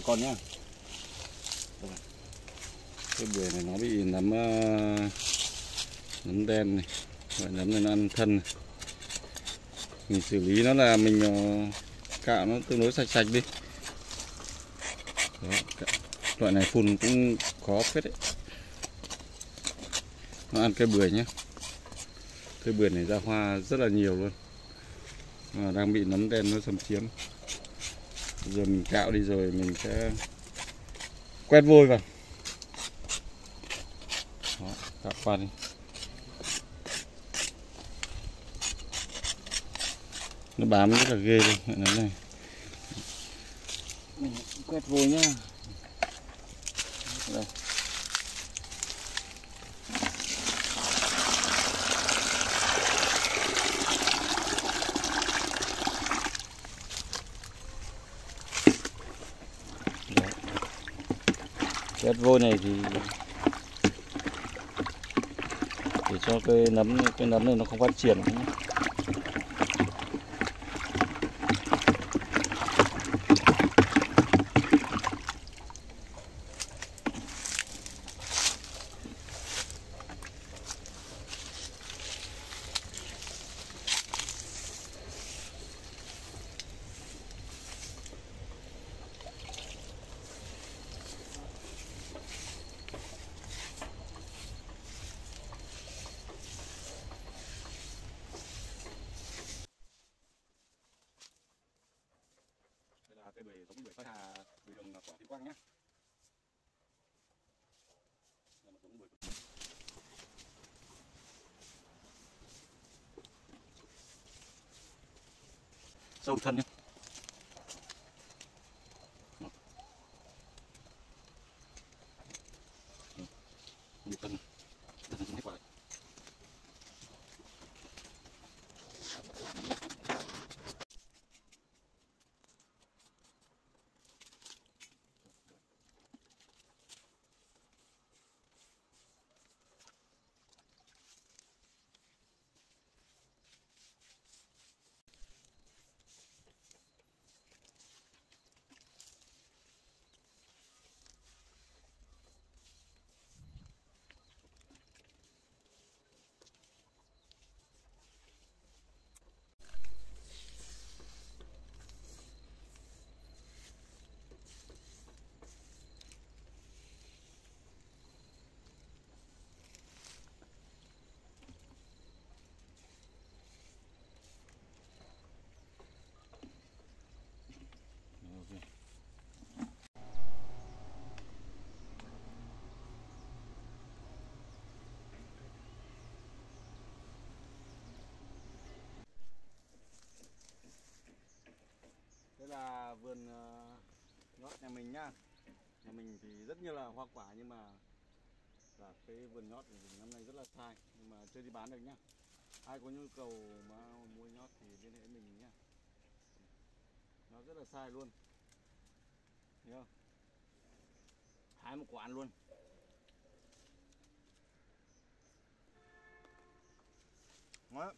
bà con nhá. Cái bưởi này nó bị nấm ờ, nấm đen này loại nấm này nó ăn thân này. mình xử lý nó là mình ờ, cạo nó tương đối sạch sạch đi. Đó, loại này phun cũng khó phết đấy. Nó ăn cây bưởi nhé cây bưởi này ra hoa rất là nhiều luôn. Mà đang bị nấm đen nó xâm chiếm giờ mình cạo đi rồi mình sẽ quét vôi vào. Đó, cạo qua đi. Nó bám rất là ghê luôn nó này. Mình quét vôi nhá. Đây. Ghét vôi này thì để cho cái nấm cái nấm này nó không phát triển nữa. Đồng nhé. Giống bưởi. Sâu thân nhé. Một thân. Thân hết quả đấy. Ok. Đây là vườn ờ, nhót nhà mình nhá. Nhà mình thì rất như là hoa quả nhưng mà là cái vườn nhót của mình năm nay rất là sai, nhưng mà chưa đi bán được nhá. Ai có nhu cầu mà mua nhót thì liên hệ mình nhá. Nó rất là sai luôn. Thấy không? Hái một quả ăn luôn. Ngon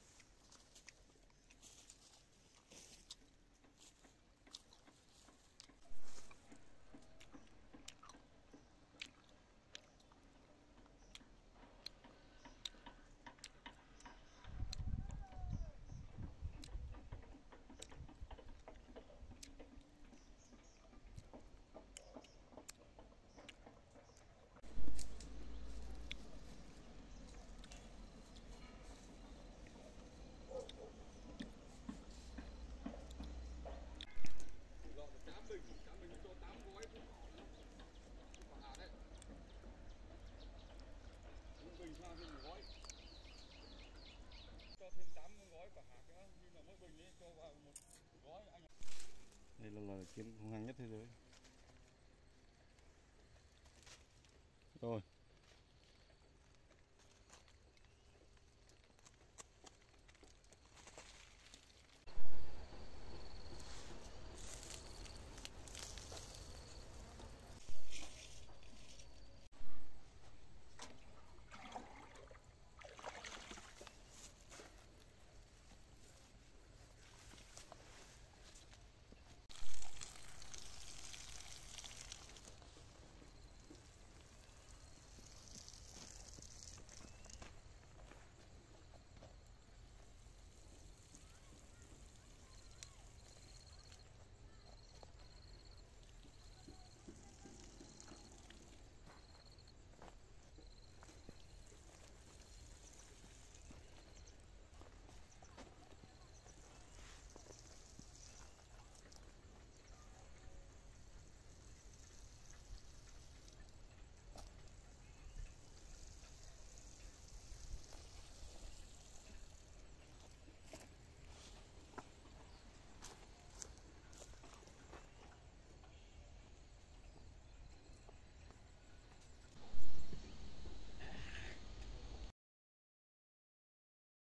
Đây là loài kiếm hung hăng nhất thế giới. Rồi,